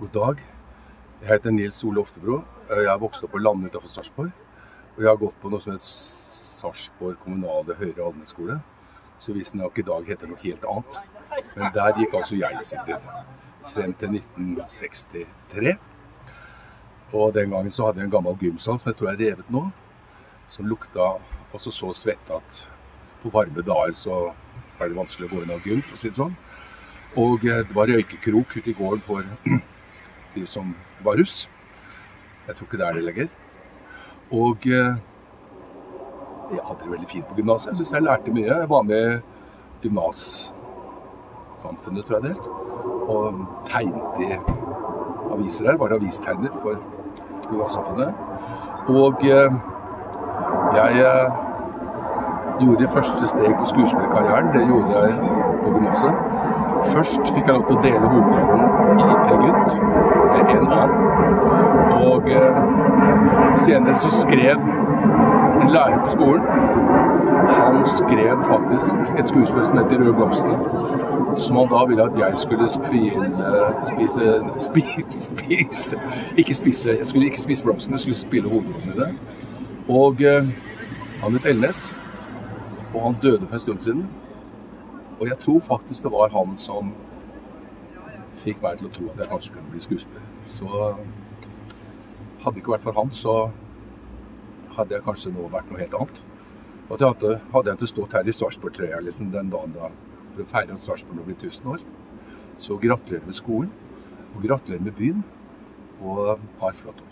God dag. Jeg heter Nils Ole Oftebro. Jeg er vokst opp på landet utenfor Sarpsborg. Og jeg har gått på noe som heter Sarpsborg kommunale høyere allmennskole. Så visstnok i dag heter det noe helt annet. Men der gikk altså jeg sitter. Frem til 1963. Og den gangen så hadde jeg en gammel gymsal som jeg tror er revet nå. Som lukta altså så svett at på varme dager så er det vanskelig å gå inn av gym, for å si det sånn. Og eh, det var røykekrok ute i gården for de som var russ. Jeg tror ikke det er det lenger. Og eh, jeg hadde det veldig fint på gymnaset. Jeg syns jeg lærte mye. Jeg var med i Gymnassamfunnet, tror jeg det het. Og tegnet i aviser her. Var avistegner for Gymnassamfunnet. Og eh, jeg eh, gjorde første steg på skuespillerkarrieren. Det gjorde jeg på gymnaset. Først fikk jeg lov til å dele hovedrollen i Per Gynt senere så skrev en lærer på skolen Han skrev faktisk et skuespill som heter 'Røde blomstene'. Som han da ville at jeg skulle spille spise, spise, spise Ikke spise, jeg skulle ikke spise blomstene, jeg skulle spille hovedrollen i det. Og eh, han het Elnes. Og han døde for en stund siden. Og jeg tror faktisk det var han som fikk meg til å tro at jeg kanskje kunne bli skuespiller. Så hadde det ikke vært for han, så hadde jeg kanskje nå vært noe helt annet. Og til hadde, hadde jeg ikke stått her i Sarpsborg-trøya liksom, den dagen da for å feire at Sarpsborg nå blir 1000 år. Så gratulerer med skolen, og gratulerer med byen, og ha et flott år.